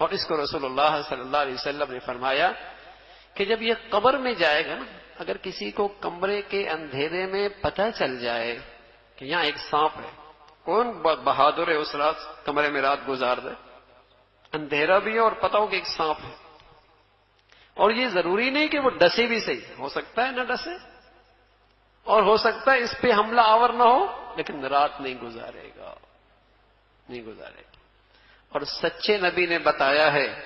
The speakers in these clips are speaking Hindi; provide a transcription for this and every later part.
और इसको रसूलुल्लाह सल्लल्लाहु अलैहि वसल्लम ने फरमाया कि जब ये कब्र में जाएगा ना, अगर किसी को कमरे के अंधेरे में पता चल जाए कि यहाँ एक सांप है, कौन बहादुर है उस रात, कमरे में रात गुजार दे? अंधेरा भी है और पता हो कि एक सांप है। और ये ज़रूरी नहीं कि वो डसे भी सही। हो सकता है ना डसे? और हो सकता है इस पे हमला आवर ना हो, लेकिन रात नहीं गुजारेगा। नहीं गुजारेगा। और सच्चे नबी ने बताया है,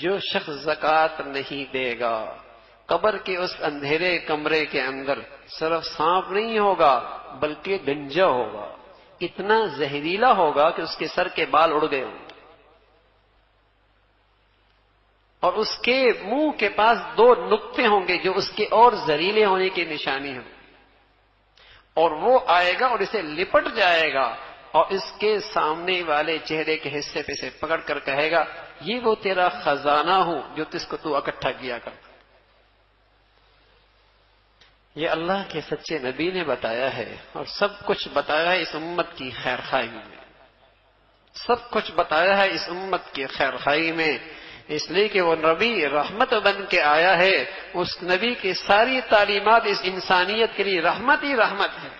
जो शख्स जक़ात नहीं देगा, कब्र के उस अंधेरे कमरे के अंदर सिर्फ़ सांप नहीं होगा, बल्कि गंजा होगा। इतना जहरीला होगा कि उसके सर के बाल उड़ गए होंगे। और उसके मुँह के पास दो नुक्ते होंगे जो उसके और जहरीले होने की निशानी है। और वो आएगा और इसे लिपट जाएगा। और इसके सामने वाले चेहरे के हिस्से पे से पकड़ कर कहेगा, ये वो तेरा खजाना हूँ जो तिसको तू इकट्ठा किया करता ये अल्लाह के सच्चे नबी ने बताया है और सब कुछ बताया है इस उम्मत की खैर खाई में। सब कुछ बताया है इस उम्मत की खैर खाई में। इसलिए कि वो नबी रहमत बन के आया है। उस नबी की सारी तालीमत इस इंसानियत के लिए रहमत ही रहमत है।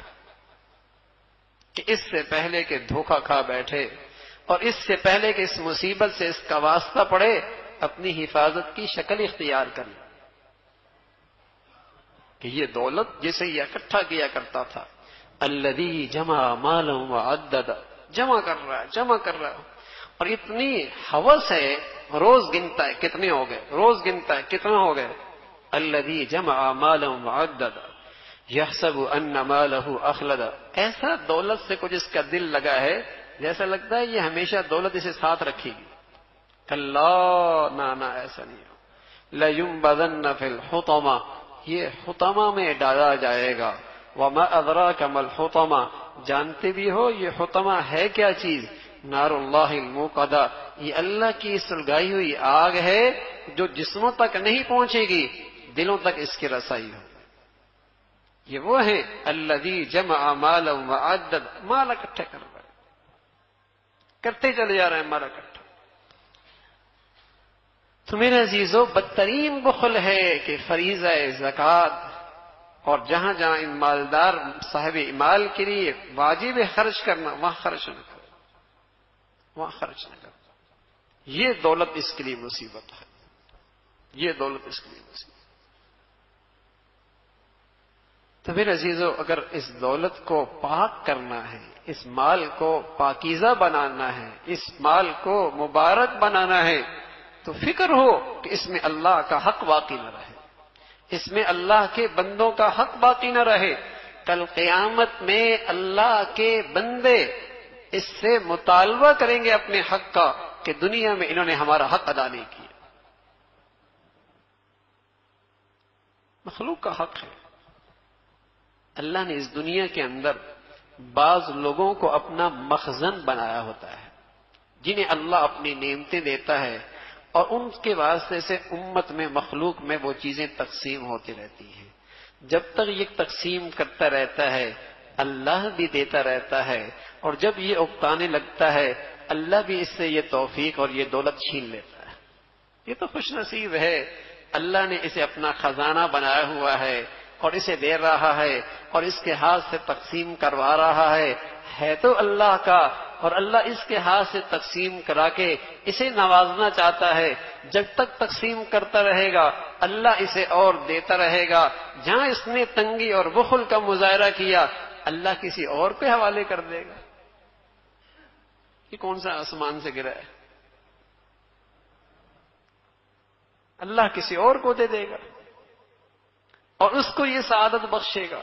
कि इससे पहले के धोखा खा बैठे और इससे पहले कि इस मुसीबत से इसका वास्ता पड़े, अपनी हिफाजत की शक्ल इख्तियार कर कि ये दौलत जिसे ये इकट्ठा किया करता था अल्लदी जमा मालूम अद्दद। जमा कर रहा है, जमा कर रहा है। और इतनी हवस है, रोज गिनता है, कितने हो गए, रोज गिनता है, कितने हो गए? अल्लदी जमा मालूम अद्दद। यह सब अन्न मालहू अखलद। ऐसा दौलत से कुछ इसका दिल लगा है, जैसा लगता है ये हमेशा दौलत इसे साथ रखेगी। अल्लाह ना ना, ऐसा नहीं हो। लयुम बदन फिल हुतमा। ये हुतमा में डाला जाएगा। वमा अदरा कमल हुतमा। जानते भी हो, ये हुतमा है क्या चीज़? नारुल्लाकदा ये अल्लाह की सुलगाई हुई आग है, जो जिस्मों तक नहीं पहुंचेगी, दिलों तक इसकी रसाई हो। ये वो है अल्लदी जम माल आदद माल इकट्ठे कर रहे करते चले जा रहे हैं माल इकट्ठा। तो मेरे अजीजों, बदतरीन बुखल है कि फरीजा जक़ात और जहाँ जहाँ इन मालदार साहब इमाल के लिए वाजिब खर्च करना, वहाँ खर्च न करो। वहाँ खर्च न करो। ये दौलत इसके लिए मुसीबत है। ये दौलत इसके लिए मुसीबत तो फिर अजीजों, अगर इस दौलत को पाक करना है, इस माल को पाकिजा बनाना है, इस माल को मुबारक बनाना है तो फ़िक्र हो कि इसमें अल्लाह का हक बाकी न रहे। इसमें अल्लाह के बंदों का हक बाकी न रहे। कल क्यामत में अल्लाह के बंदे इससे मुतालबा करेंगे अपने हक का कि दुनिया में इन्होंने हमारा हक अदा नहीं किया। मखलूक का हक है। अल्लाह ने इस दुनिया के अंदर बाज लोगों को अपना मखजन बनाया होता है, जिन्हें अल्लाह अपनी नियमतें देता है और उनके वास्ते से उम्मत में, मखलूक में वो चीज़ें तकसीम होती रहती हैं। जब तक ये तकसीम करता रहता है, अल्लाह भी देता रहता है और जब ये उगताने लगता है, अल्लाह भी इससे ये तौफीक और ये दौलत छीन लेता है। ये तो खुश नसीब है। अल्लाह ने इसे अपना खजाना बनाया हुआ है और इसे दे रहा है और इसके हाथ से तकसीम करवा रहा है। है तो अल्लाह का, और अल्लाह इसके हाथ से तकसीम करा के इसे नवाजना चाहता है। जब तक तकसीम करता रहेगा, अल्लाह इसे और देता रहेगा। जहाँ इसने तंगी और बुखल का मुजाहरा किया, अल्लाह किसी और के हवाले कर देगा। ये कौन सा आसमान से गिरा है? अल्लाह किसी और को दे देगा। और उसको ये सादत बख्शेगा।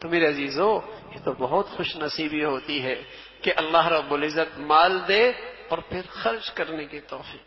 तो मेरे अजीजों, ये तो बहुत खुश नसीबी होती है कि अल्लाह रब्बुल इज़्ज़त माल दे और फिर खर्च करने की तोहफी